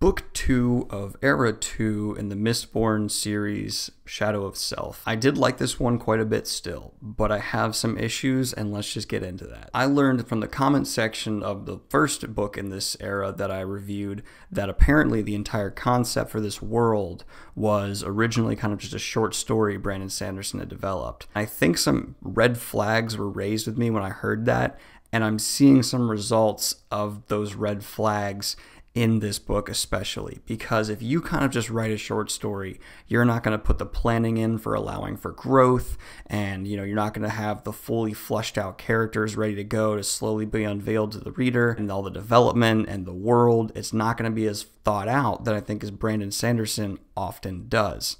Book 2 of Era 2 in the Mistborn series, Shadow of Self. I did like this one quite a bit still, but I have some issues, and let's just get into that. I learned from the comment section of the first book in this era that I reviewed that apparently the entire concept for this world was originally kind of just a short story Brandon Sanderson had developed. I think some red flags were raised with me when I heard that, and I'm seeing some results of those red flags in this book especially because if you kind of just write a short story you're not going to put the planning in for allowing for growth and you know you're not going to have the fully fleshed out characters ready to go to slowly be unveiled to the reader and all the development and the world. It's not going to be as thought out that I think as Brandon Sanderson often does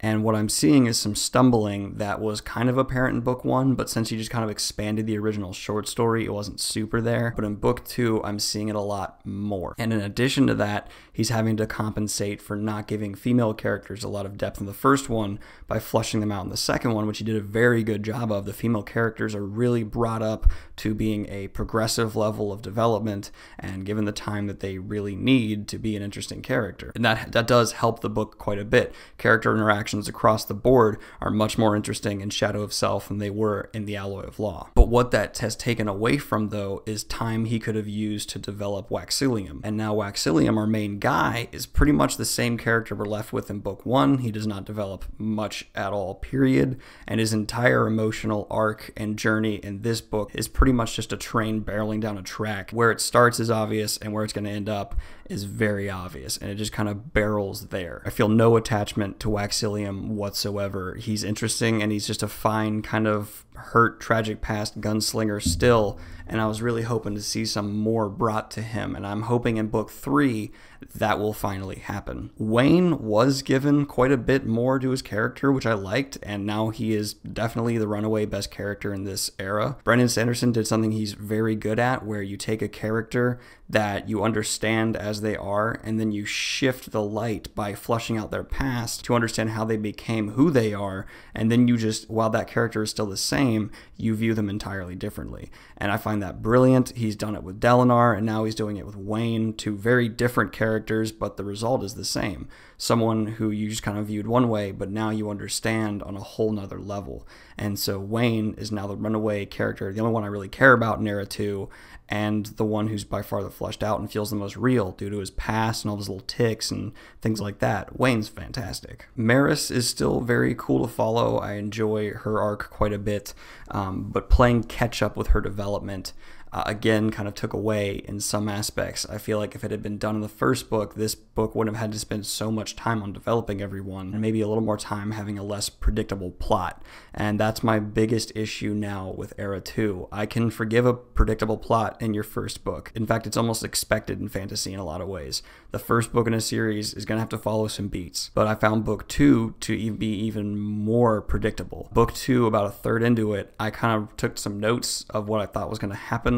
and what I'm seeing is some stumbling that was kind of apparent in book one, but since he just kind of expanded the original short story, it wasn't super there. But in book two, I'm seeing it a lot more. And in addition to that, he's having to compensate for not giving female characters a lot of depth in the first one by flushing them out in the second one, which he did a very good job of. The female characters are really brought up to being a progressive level of development and given the time that they really need to be an interesting character. And that, that does help the book quite a bit. Character interaction across the board are much more interesting in Shadow of Self than they were in The Alloy of Law. But what that has taken away from, though, is time he could have used to develop Waxillium. And now Waxillium, our main guy, is pretty much the same character we're left with in Book 1. He does not develop much at all, period. And his entire emotional arc and journey in this book is pretty much just a train barreling down a track. Where it starts is obvious, and where it's going to end up is very obvious. And it just kind of barrels there. I feel no attachment to Waxillium whatsoever. He's interesting and he's just a fine kind of hurt, tragic past gunslinger still. And I was really hoping to see some more brought to him. And I'm hoping in book three that will finally happen. Wayne was given quite a bit more to his character, which I liked, and now he is definitely the runaway best character in this era. Brandon Sanderson did something he's very good at, where you take a character that you understand as they are, and then you shift the light by flushing out their past to understand how they became who they are, and then you just, while that character is still the same, you view them entirely differently. And I find that brilliant. He's done it with Dalinar, and now he's doing it with Wayne, two very different characters characters, but the result is the same. Someone who you just kind of viewed one way, but now you understand on a whole nother level. And so Wayne is now the runaway character, the only one I really care about in Era 2, and the one who's by far the fleshed out and feels the most real due to his past and all his little ticks and things like that. Wayne's fantastic. Marasi is still very cool to follow. I enjoy her arc quite a bit, um, but playing catch up with her development uh, again kind of took away in some aspects. I feel like if it had been done in the first book, this book wouldn't have had to spend so much time on developing everyone and maybe a little more time having a less predictable plot. And that's my biggest issue now with Era 2. I can forgive a predictable plot in your first book. In fact, it's almost expected in fantasy in a lot of ways. The first book in a series is going to have to follow some beats, but I found book 2 to be even more predictable. Book 2, about a third into it, I kind of took some notes of what I thought was going to happen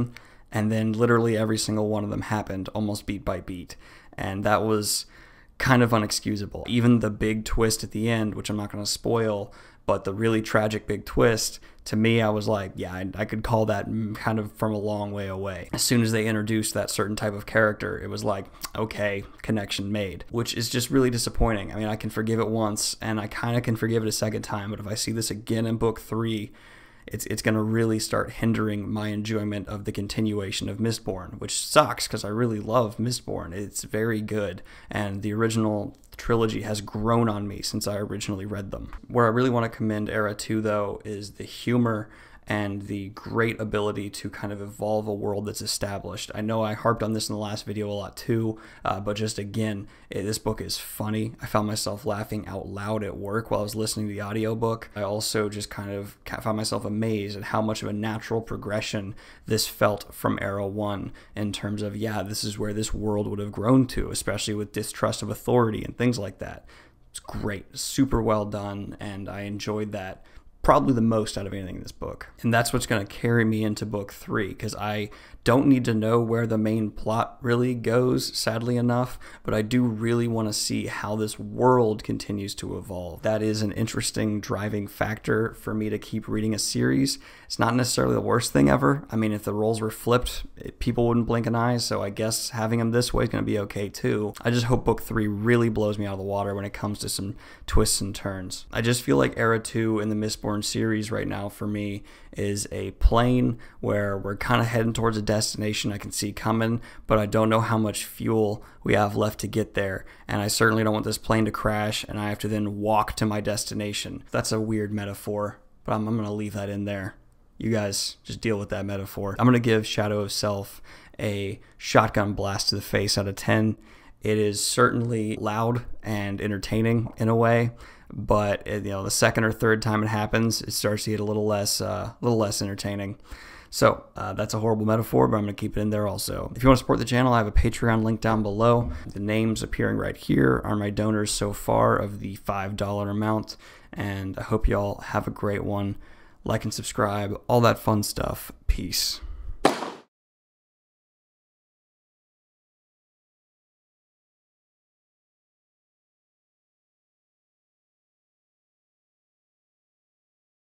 and then literally every single one of them happened almost beat by beat. And that was kind of unexcusable. Even the big twist at the end, which I'm not going to spoil, but the really tragic big twist, to me, I was like, yeah, I, I, could call that kind of from a long way away. As soon as they introduced that certain type of character, it was like, okay, connection made, which is just really disappointing. I mean, I can forgive it once, and I kind of can forgive it a second time, but if I see this again in book three, it's it's going to really start hindering my enjoyment of the continuation of Mistborn, which sucks because I really love Mistborn. It's very good, and the original trilogy has grown on me since I originally read them. Where I really want to commend Era 2, though, is the humor and the great ability to kind of evolve a world that's established. I know I harped on this in the last video a lot too, uh, but just again, it, this book is funny. I found myself laughing out loud at work while I was listening to the audiobook. I also just kind of found myself amazed at how much of a natural progression this felt from Era 1 in terms of, yeah, this is where this world would have grown to, especially with distrust of authority and things like that. It's great, super well done, and I enjoyed that probably the most out of anything in this book. And that's what's going to carry me into book three because I don't need to know where the main plot really goes, sadly enough, but I do really want to see how this world continues to evolve. That is an interesting driving factor for me to keep reading a series. It's not necessarily the worst thing ever. I mean, if the roles were flipped, people wouldn't blink an eye, so I guess having them this way is going to be okay too. I just hope book three really blows me out of the water when it comes to some twists and turns. I just feel like Era 2 and the Mistborn series right now for me is a plane where we're kind of heading towards a destination I can see coming, but I don't know how much fuel we have left to get there. And I certainly don't want this plane to crash and I have to then walk to my destination. That's a weird metaphor, but I'm, I'm going to leave that in there. You guys just deal with that metaphor. I'm going to give Shadow of Self a shotgun blast to the face out of 10. It is certainly loud and entertaining in a way, but you know the second or third time it happens, it starts to get a little less, uh, little less entertaining. So uh, that's a horrible metaphor, but I'm going to keep it in there also. If you want to support the channel, I have a Patreon link down below. The names appearing right here are my donors so far of the $5 amount, and I hope you all have a great one. Like and subscribe, all that fun stuff. Peace.